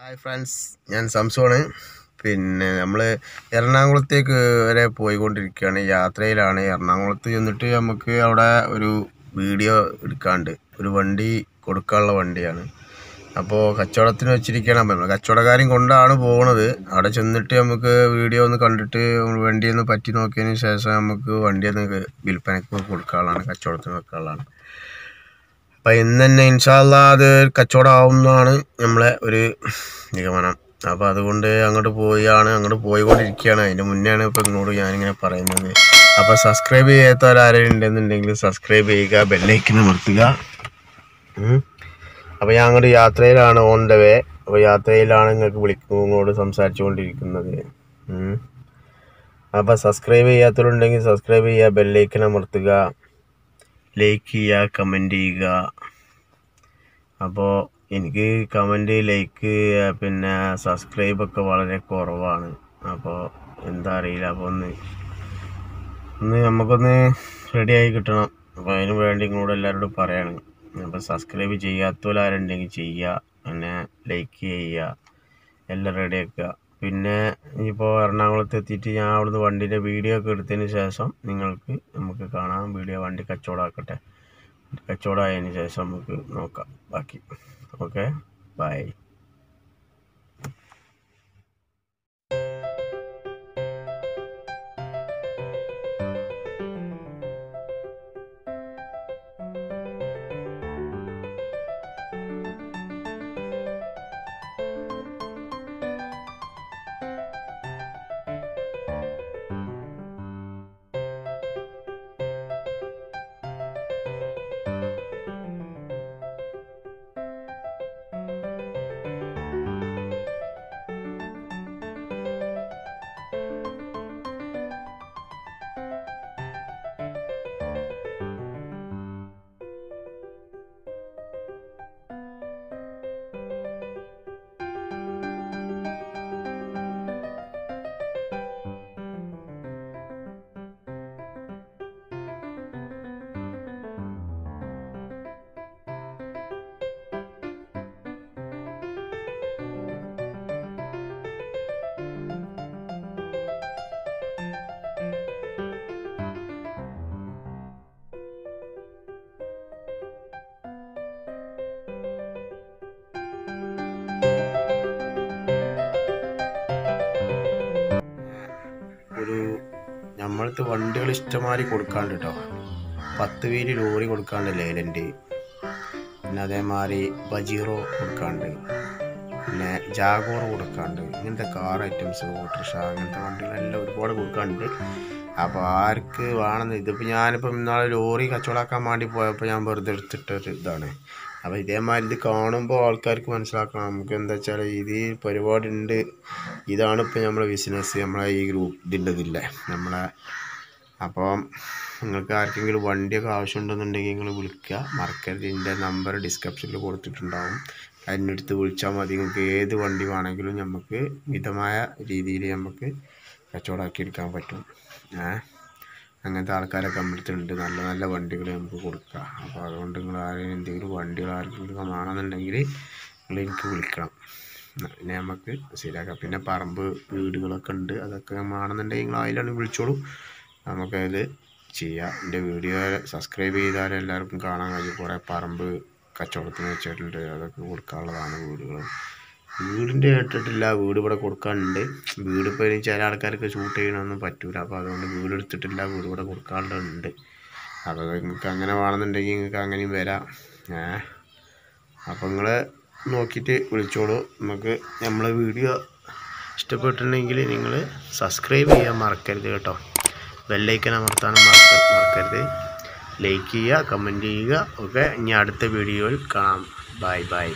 Hi friends ഞാൻ സംസോണ്. പിന്നെ നമ്മൾ എറണാകുളത്തേക്ക് വരെ പോയിക്കൊണ്ടിരിക്കുകയാണ്. യാത്രയിലാണ്. എറണാകുളത്ത് ചെന്നിട്ട് നമുക്ക് അവിടെ ഒരു വീഡിയോ എടുക്കാണ്ട്. ഒരു വണ്ടി കൊടുക്കാനുള്ള വണ്ടിയാണ്. അപ്പോൾ കച്ചവടത്തിന് വെച്ചിരിക്കണം നമ്മൾ കച്ചവടക്കാരും കൊണ്ടാണ് പോകുന്നത് അവിടെ ചെന്നിട്ട് നമുക്ക് വീഡിയോ ഒന്ന് കണ്ടിട്ട് വണ്ടി ഒന്ന് പറ്റി നോക്കിയതിന് ശേഷം നമുക്ക് വണ്ടി ഒന്ന് വിൽപ്പനക്ക് കൊടുക്കാനുള്ളതാണ് കച്ചവടത്തിന് വെക്കാനുള്ളതാണ്. അപ്പം ഇന്ന് തന്നെ ഇൻഷാല്ല അത് കച്ചവടമാവുന്നതാണ് നമ്മളെ ഒരു നിഗമനം. അപ്പോൾ അതുകൊണ്ട് അങ്ങോട്ട് പോയാണ് അങ്ങോട്ട് പോയിക്കൊണ്ടിരിക്കുകയാണ്. അതിന്റെ മുന്നെയാണ് ഇപ്പോൾ ഇങ്ങോട്ട് ഞാനിങ്ങനെ പറയുന്നത്. അപ്പോൾ സബ്സ്ക്രൈബ് ചെയ്യാത്തവരാരും ഉണ്ടെന്നുണ്ടെങ്കിൽ സബ്സ്ക്രൈബ് ചെയ്യുക ബെല്ലൈക്കിന് നിർത്തുക അപ്പോൾ ഞാൻ അങ്ങോട്ട് യാത്രയിലാണ് ഓൺ ദ വേ. അപ്പോൾ യാത്രയിലാണ് നിങ്ങൾക്ക് വിളിക്കുമ്പോൾ ഇങ്ങോട്ട് സംസാരിച്ചു കൊണ്ടിരിക്കുന്നത് അപ്പോൾ സബ്സ്ക്രൈബ് ചെയ്യാത്തവരുണ്ടെങ്കിൽ സബ്സ്ക്രൈബ് ചെയ്യുക ബെല്ലൈക്കൻ അമർത്തുക. ലൈക്ക് ചെയ്യുക കമന്റ് ചെയ്യുക. അപ്പോൾ എനിക്ക് കമന്റ് ലൈക്ക് പിന്നെ സബ്സ്ക്രൈബൊക്കെ വളരെ കുറവാണ്. അപ്പോൾ എന്താ അറിയില്ല അപ്പോൾ ഒന്ന് ഒന്ന് നമുക്കൊന്ന് റെഡിയായി കിട്ടണം. അപ്പോൾ അതിന് വേണ്ടി ഇങ്ങോട്ട് എല്ലാവരോടും പറയണം. അപ്പോൾ സബ്സ്ക്രൈബ് ചെയ്യാത്തവരാരുണ്ടെങ്കിൽ ചെയ്യുക. പിന്നെ ലൈക്ക് ചെയ്യുക. എല്ലാം റെഡിയാക്കുക പിന്നെ ഇനിയിപ്പോൾ എറണാകുളത്ത് എത്തിയിട്ട് ഞാൻ അവിടുന്ന് വണ്ടീന്റെ വീഡിയോ ഒക്കെ എടുത്തതിന് ശേഷം നിങ്ങൾക്ക് നമുക്ക് കാണാം. വീഡിയോ വണ്ടി കച്ചവടമാക്കട്ടെ. കച്ചവടമായതിന് ശേഷം നമുക്ക് നോക്കാം. ബാക്കി. ഓക്കെ ബൈ നമ്മളടുത്ത് വണ്ടികൾ ഇഷ്ടമാതിരി കൊടുക്കാണ്ട് കേട്ടോ. പത്ത് വീൽ ലോറി കൊടുക്കാണ്ട് ലേലന്റ് പിന്നെ അതേമാതിരി ബജീറോ കൊടുക്കാണ്ട് പിന്നെ ജാഗോർ കൊടുക്കാണ്ട് ഇങ്ങനത്തെ കാർ ഐറ്റംസ് ഓട്ടോറിക്ഷ അങ്ങനത്തെ വണ്ടികളെല്ലാം ഒരുപാട് കൊടുക്കാണ്ട് അപ്പോൾ ആർക്ക് വേണമെന്ന് ഇതിപ്പോൾ ഞാനിപ്പോൾ ഇന്നാളെ ലോറി കച്ചവടമാക്കാൻ വേണ്ടി പോയപ്പോൾ ഞാൻ വെറുതെ എടുത്തിട്ടൊരു ഇതാണ്. അപ്പോൾ ഇതേമാതിരി ഇത് കാണുമ്പോൾ ആൾക്കാർക്ക് മനസ്സിലാക്കണം. നമുക്ക് എന്താ വെച്ചാൽ ഇത് പരിപാടി ഉണ്ട് ഇതാണ് ഇപ്പോൾ നമ്മളെ ബിസിനസ് നമ്മളെ ഈ ഗ്രൂപ്പ് ഇതിന്റെ ഇതില്ലേ നമ്മളെ അപ്പം നിങ്ങൾക്ക് ആർക്കെങ്കിലും വണ്ടിയൊക്കെ ആവശ്യമുണ്ടെന്നുണ്ടെങ്കിൽ നിങ്ങൾ വിളിക്കുക. മറക്കരുത്. നമ്പർ ഡിസ്ക്രിപ്ഷനിൽ കൊടുത്തിട്ടുണ്ടാവും. അതിനടുത്ത് വിളിച്ചാൽ മതി. നിങ്ങൾക്ക് ഏത് വണ്ടി വേണമെങ്കിലും നമുക്ക് മിതമായ രീതിയിൽ നമുക്ക് കച്ചവടമാക്കി എടുക്കാൻ പറ്റും. ഏ? അങ്ങനത്തെ ആൾക്കാരൊക്കെ നമ്മളടുത്തുണ്ട് നല്ല നല്ല വണ്ടികൾ നമുക്ക് കൊടുക്കാം. അപ്പോൾ അതുകൊണ്ട് നിങ്ങൾ ആരെങ്കിലും എന്തെങ്കിലും വണ്ടികൾ ആർക്കെങ്കിലും വേണമെന്നുണ്ടെങ്കിൽ നിങ്ങൾ എനിക്ക് വിളിക്കണം. പിന്നെ നമുക്ക് ശരിയാക്കാം. പിന്നെ പറമ്പ് വീടുകളൊക്കെ ഉണ്ട്. അതൊക്കെ വേണമെന്നുണ്ടെങ്കിൽ നിങ്ങൾ അതിലാണ് വിളിച്ചോളൂ. നമുക്കതിൽ ചെയ്യാം. എന്റെ വീഡിയോ സബ്സ്ക്രൈബ് ചെയ്താൽ എല്ലാവർക്കും കാണാൻ കഴിയും. കുറേ പറമ്പ് കച്ചവടത്തിന് വെച്ചിട്ടുണ്ട്. അതൊക്കെ കൊടുക്കാനുള്ളതാണ് വീടുകൾ വീടിന്റെ കേട്ടിട്ടില്ല. വീട് ഇവിടെ കൊടുക്കാനുണ്ട്. വീട് ഇപ്പോൾ ഇനി ചില ആൾക്കാർക്ക് ഷൂട്ട് ചെയ്യണമൊന്നും പറ്റൂല. അപ്പോൾ അതുകൊണ്ട് വീട് എടുത്തിട്ടില്ല. വീട് ഇവിടെ കൊടുക്കാനുണ്ട് അപ്പോൾ നിങ്ങൾക്ക് അങ്ങനെ വേണമെന്നുണ്ടെങ്കിൽ നിങ്ങൾക്ക് അങ്ങനെയും വരാം. ഏ? അപ്പോൾ നിങ്ങൾ നോക്കിയിട്ട് വിളിച്ചോളൂ. നമുക്ക് നമ്മളെ വീഡിയോ ഇഷ്ടപ്പെട്ടിട്ടുണ്ടെങ്കിൽ നിങ്ങൾ സബ്സ്ക്രൈബ് ചെയ്യാൻ മറക്കരുത് കേട്ടോ. ബെല്ലൈക്കൻ അമർത്താനും മറക്ക മറക്കരുത്. ലൈക്ക് ചെയ്യുക കമന്റ് ചെയ്യുക. ഒക്കെ ഇനി അടുത്ത വീഡിയോയിൽ കാണാം. Bye bye